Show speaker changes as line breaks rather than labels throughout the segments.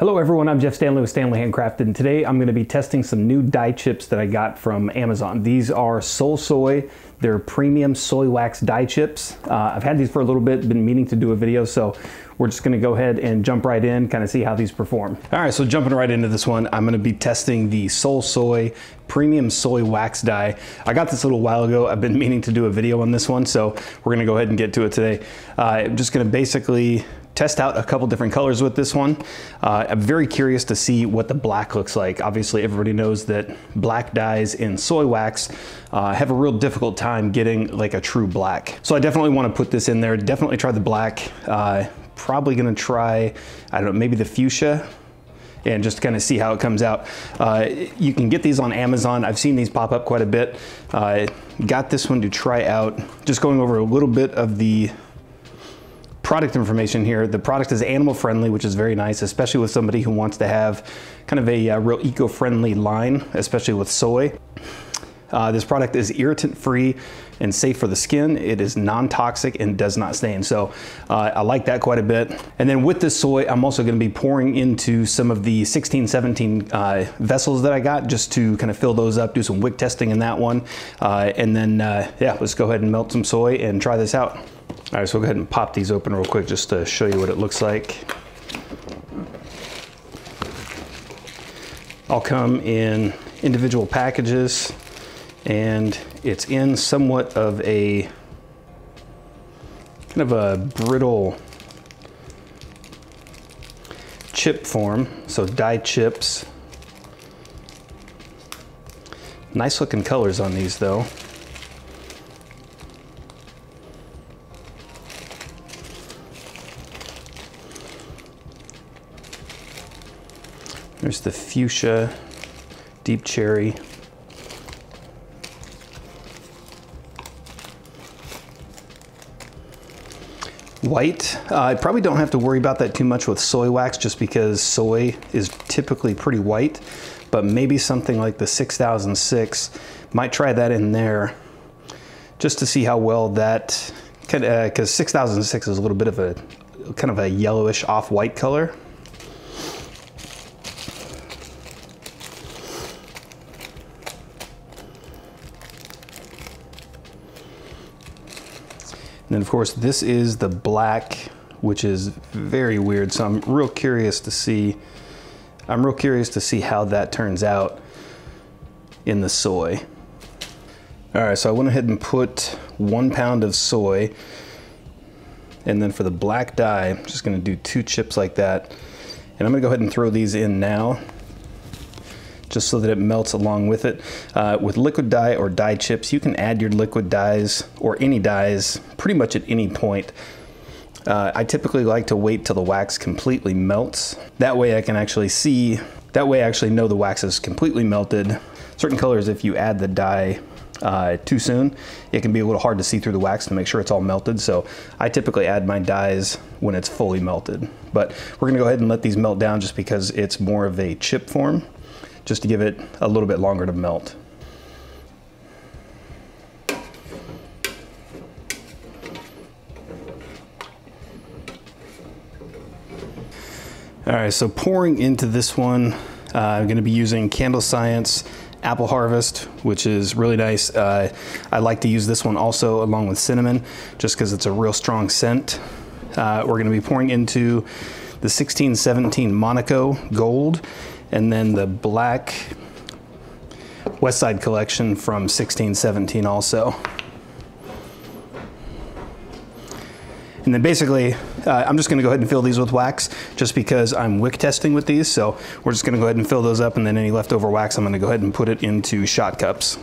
Hello everyone, I'm Jeff Standley with Standley Handcrafted and today I'm going to be testing some new dye chips that I got from Amazon. These are Soulsoy, they're premium soy wax dye chips. Uh, I've had these for a little bit, been meaning to do a video, so we're just going to go ahead and jump right in, kind of see how these perform. All right, so jumping right into this one, I'm going to be testing the Soulsoy premium soy wax dye. I got this a little while ago. I've been meaning to do a video on this one, so we're going to go ahead and get to it today. Uh, I'm just going to basically test out a couple different colors with this one. Uh, I'm very curious to see what the black looks like. Obviously, everybody knows that black dyes in soy wax uh, have a real difficult time getting like a true black. So I definitely want to put this in there. Definitely try the black. Uh, probably going to try, I don't know, maybe the fuchsia and just kind of see how it comes out. Uh, you can get these on Amazon. I've seen these pop up quite a bit. Uh, got this one to try out. Just going over a little bit of the product information here. The product is animal friendly, which is very nice, especially with somebody who wants to have kind of a, uh, real eco-friendly line, especially with soy. Uh, this product is irritant free and safe for the skin. It is non-toxic and does not stain. So uh, I like that quite a bit. And then with this soy, I'm also gonna be pouring into some of the 16, 17 uh, vessels that I got just to kind of fill those up, do some wick testing in that one. Uh, and then, uh, yeah, let's go ahead and melt some soy and try this out. All right, so we'll go ahead and pop these open real quick just to show you what it looks like. All come in individual packages and it's in somewhat of a kind of a brittle chip form, so dyed chips. Nice looking colors on these though. There's the fuchsia, deep cherry. White, uh, I probably don't have to worry about that too much with soy wax just because soy is typically pretty white, but maybe something like the 6006, might try that in there just to see how well that, because uh, 6006 is a little bit of a, kind of a yellowish off-white color. And then of course this is the black, which is very weird. So I'm real curious to see, I'm real curious to see how that turns out in the soy. All right, so I went ahead and put one pound of soy. And then for the black dye, I'm just gonna do two chips like that. And I'm gonna go ahead and throw these in now just so that it melts along with it. Uh, with liquid dye or dye chips, you can add your liquid dyes or any dyes pretty much at any point. Uh, I typically like to wait till the wax completely melts. That way I can actually see, that way I actually know the wax is completely melted. Certain colors, if you add the dye uh, too soon, it can be a little hard to see through the wax to make sure it's all melted. So I typically add my dyes when it's fully melted. But we're gonna go ahead and let these melt down just because it's more of a chip form just to give it a little bit longer to melt. All right, so pouring into this one, uh, I'm gonna be using Candle Science Apple Harvest, which is really nice. Uh, I like to use this one also along with cinnamon, just because it's a real strong scent. Uh, we're gonna be pouring into the 1617 Monaco Gold, and then the black West Side collection from 1617 also. And then basically, uh, I'm just gonna go ahead and fill these with wax just because I'm wick testing with these. So we're just gonna go ahead and fill those up and then any leftover wax, I'm gonna go ahead and put it into shot cups.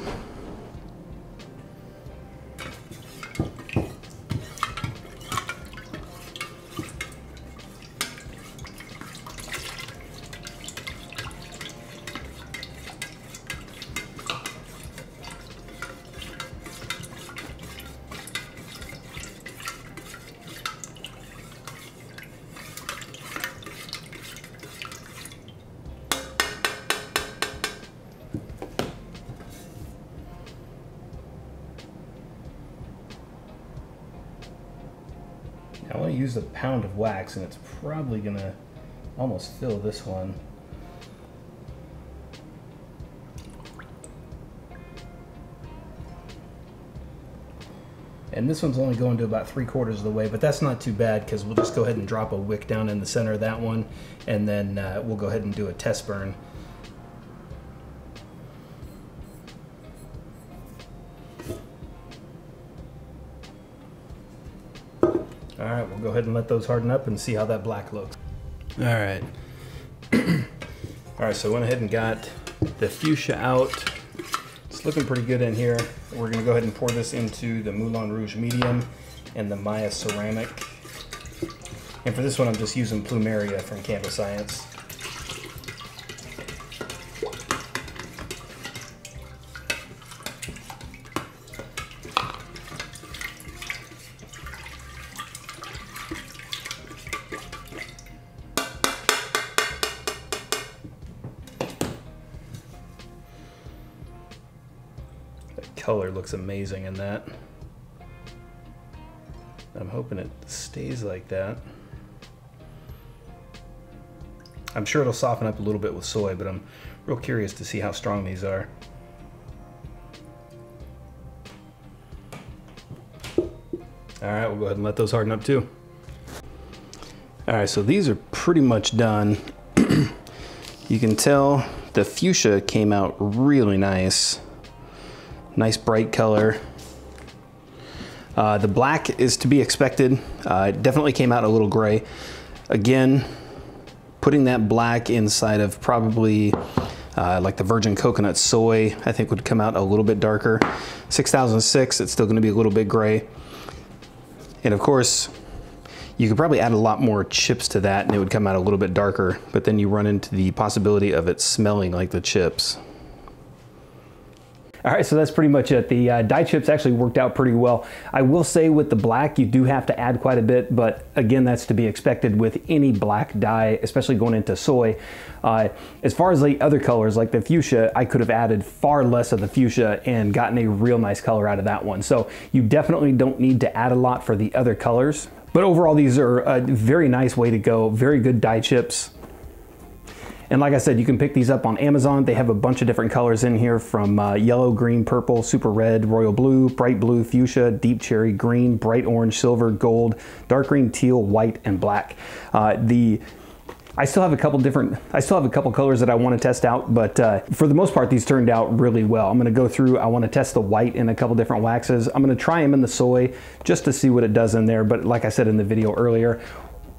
I want to use a pound of wax and it's probably going to almost fill this one. And this one's only going to about three quarters of the way, but that's not too bad because we'll just go ahead and drop a wick down in the center of that one, and then uh, we'll go ahead and do a test burn. All right, we'll go ahead and let those harden up and see how that black looks. All right. All right, so I went ahead and got the fuchsia out. It's looking pretty good in here. We're gonna go ahead and pour this into the Moulin Rouge medium and the Maya ceramic. And for this one, I'm just using Plumeria from Candle Science. Color looks amazing in that. I'm hoping it stays like that. I'm sure it'll soften up a little bit with soy, but I'm real curious to see how strong these are. All right, we'll go ahead and let those harden up too. All right, so these are pretty much done. you can tell the fuchsia came out really nice. Nice bright color. Uh, the black is to be expected. Uh, it definitely came out a little gray. Again, putting that black inside of probably uh, like the virgin coconut soy, I think would come out a little bit darker. 6006, it's still gonna be a little bit gray. And of course, you could probably add a lot more chips to that and it would come out a little bit darker, but then you run into the possibility of it smelling like the chips. All right, so that's pretty much it. The uh, dye chips actually worked out pretty well. I will say with the black, you do have to add quite a bit, but again, that's to be expected with any black dye, especially going into soy. Uh, as far as the other colors, like the fuchsia, I could have added far less of the fuchsia and gotten a real nice color out of that one. So you definitely don't need to add a lot for the other colors. But overall, these are a very nice way to go. Very good dye chips. And like I said, you can pick these up on Amazon. They have a bunch of different colors in here from uh, yellow, green, purple, super red, royal blue, bright blue, fuchsia, deep cherry, green, bright orange, silver, gold, dark green, teal, white, and black. Uh, the I still have a couple different, I still have a couple colors that I want to test out, but uh, for the most part, these turned out really well. I'm going to go through, I want to test the white in a couple different waxes. I'm going to try them in the soy just to see what it does in there. But like I said in the video earlier,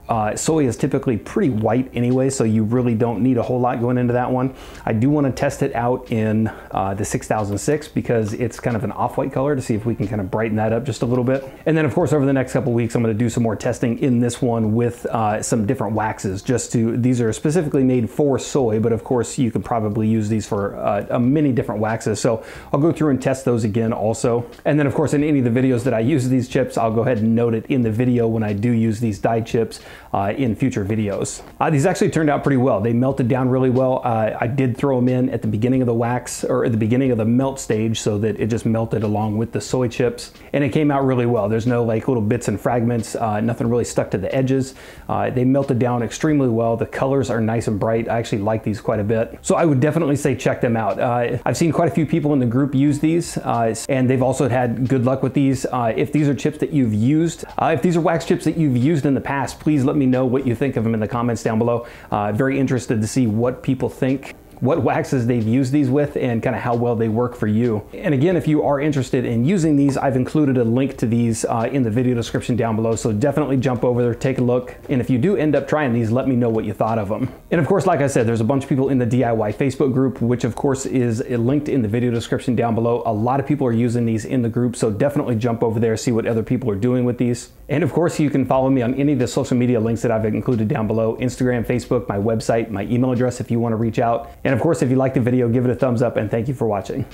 uh, soy is typically pretty white anyway, so you really don't need a whole lot going into that one. I do want to test it out in uh, the 6006 because it's kind of an off-white color to see if we can kind of brighten that up just a little bit. And then of course over the next couple weeks I'm going to do some more testing in this one with uh, some different waxes just to, these are specifically made for soy, but of course you could probably use these for uh, many different waxes. So I'll go through and test those again also. And then of course in any of the videos that I use these chips, I'll go ahead and note it in the video when I do use these dye chips uh, in future videos. Uh, these actually turned out pretty well. They melted down really well. Uh, I did throw them in at the beginning of the wax or at the beginning of the melt stage so that it just melted along with the soy chips and it came out really well. There's no like little bits and fragments, uh, nothing really stuck to the edges. Uh, they melted down extremely well. The colors are nice and bright. I actually like these quite a bit. So I would definitely say check them out. I've seen quite a few people in the group use these and they've also had good luck with these. if these are chips that you've used, if these are wax chips that you've used in the past, please let me know what you think of them in the comments down below. Uh, very interested to see what people think what waxes they've used these with and kind of how well they work for you. And again, if you are interested in using these, I've included a link to these uh, in the video description down below. So definitely jump over there, take a look. And if you do end up trying these, let me know what you thought of them. And of course, like I said, there's a bunch of people in the DIY Facebook group, which of course is linked in the video description down below. A lot of people are using these in the group. So definitely jump over there, see what other people are doing with these. And of course, you can follow me on any of the social media links that I've included down below, Instagram, Facebook, my website, my email address if you want to reach out. And of course, if you liked the video, give it a thumbs up and thank you for watching.